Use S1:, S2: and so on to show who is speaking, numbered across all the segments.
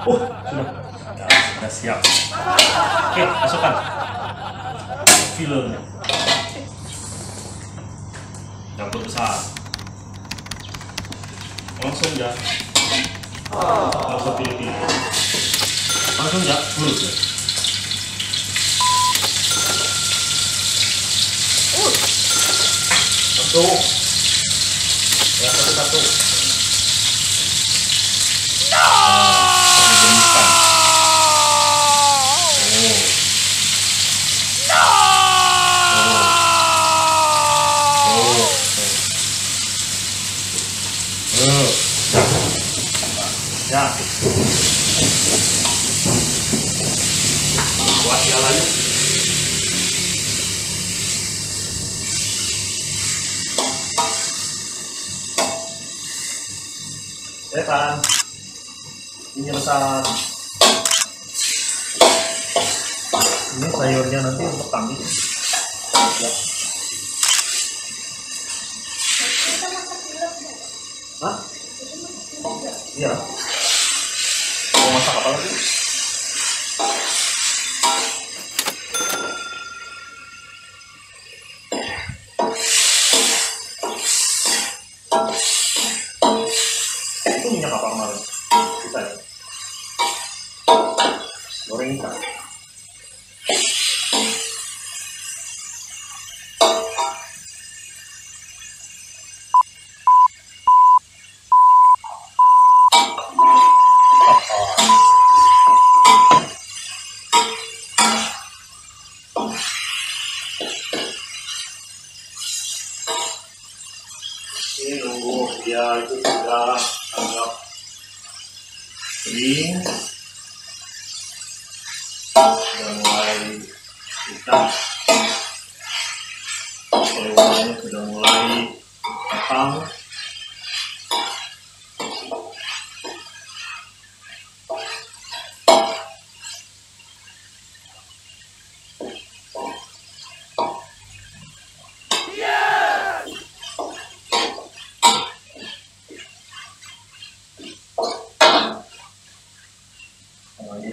S1: Uh, sudah. Ya, sudah siap. Oke, masukkan filmnya. Campur besar. Langsung ya. Langsung pilih-pilih. Langsung ya, urut ya. Satu. Ya, satu-satu. Nah, dijeniskan. Ya. Buat jalannya. Stefan, ini pesan. Ini sayurnya nanti untuk kambing. Ya. Hah? Iya. Apa lagi? Itu minyak apa kemarin? Kita. Goreng ikan. Dia itu sudah agak kering, sudah mulai hitam, warnanya sudah mulai matang. Sama aja.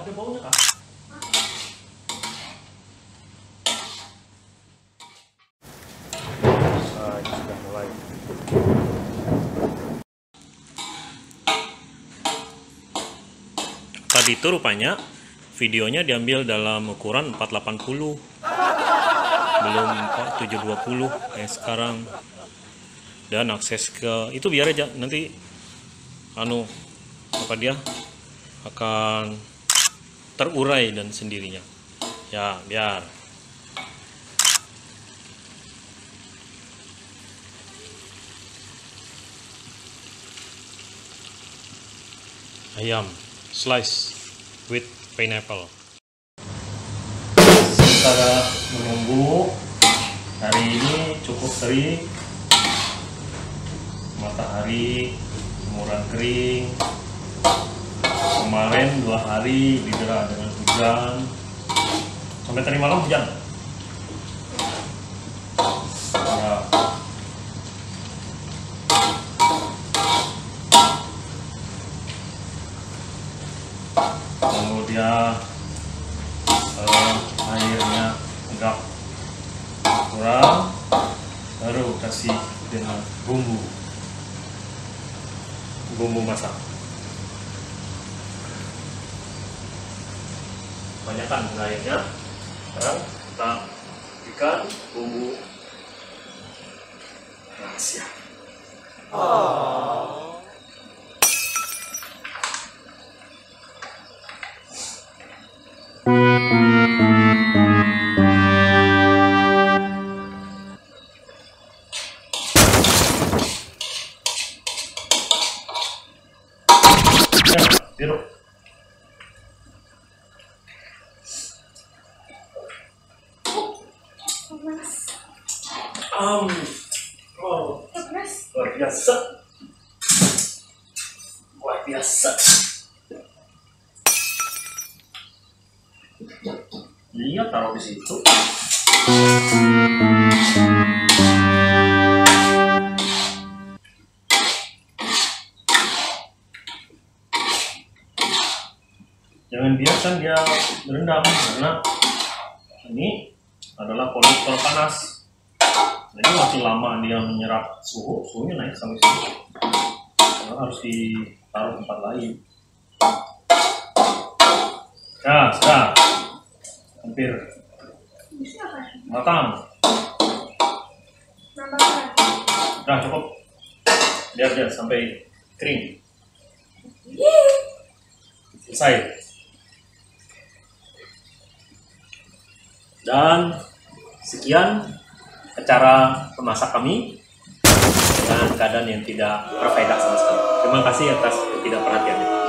S1: Ada baunya kah? Ah, ini sudah mulai. Tadi itu rupanya videonya diambil dalam ukuran 480 belum 720 kayak sekarang. Dan akses ke itu biar aja. Nanti anu apa dia akan terurai dan sendirinya. Ya biar. Ayam slice with pineapple. Sementara menunggu hari ini cukup kering. Matahari jemuran kering. Kemarin dua hari didera dengan hujan. Sampai tadi malam hujan kemudian eh, airnya agak kurang baru kasih dengan bumbu. Bumbu masak. Banyakkan airnya. Sekarang kita ikan bumbu. Rahasia Ya,
S2: Panas.
S1: Um, oh, luar biasa. Luar biasa. Iya taruh di situ. Jangan biarkan dia berendam karena ini adalah konduktor panas. Jadi masih lama dia menyerap suhu, suhunya naik sampai sini. Karena harus ditaruh tempat lain. Ya, sudah. Hampir matang. Sudah cukup. Biar dia sampai kering. Selesai. Dan sekian cara memasak kami dengan keadaan yang tidak berfaedah sama sekali. Terima kasih atas ketidakperhatiannya.